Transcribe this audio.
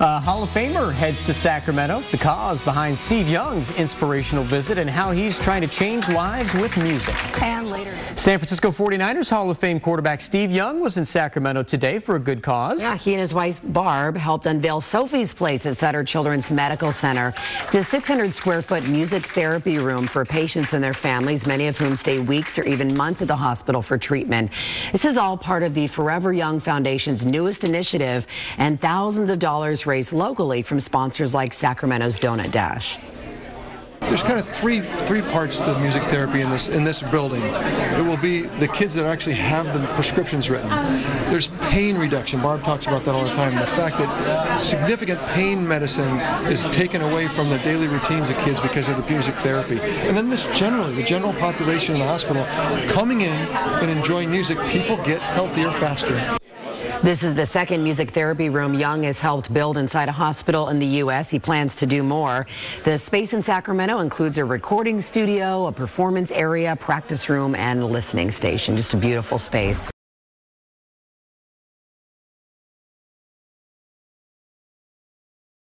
Uh, Hall of Famer heads to Sacramento. The cause behind Steve Young's inspirational visit and how he's trying to change lives with music. And later. San Francisco 49ers Hall of Fame quarterback Steve Young was in Sacramento today for a good cause. Yeah, he and his wife Barb helped unveil Sophie's Place at Sutter Children's Medical Center. It's a 600 square foot music therapy room for patients and their families, many of whom stay weeks or even months at the hospital for treatment. This is all part of the Forever Young Foundation's newest initiative and thousands of dollars raised locally from sponsors like Sacramento's Donut Dash. There's kind of three three parts to the music therapy in this in this building. It will be the kids that actually have the prescriptions written. There's pain reduction. Barb talks about that all the time. The fact that significant pain medicine is taken away from the daily routines of kids because of the music therapy. And then this generally, the general population in the hospital coming in and enjoying music, people get healthier faster. This is the second music therapy room Young has helped build inside a hospital in the U.S. He plans to do more. The space in Sacramento includes a recording studio, a performance area, practice room, and listening station. Just a beautiful space.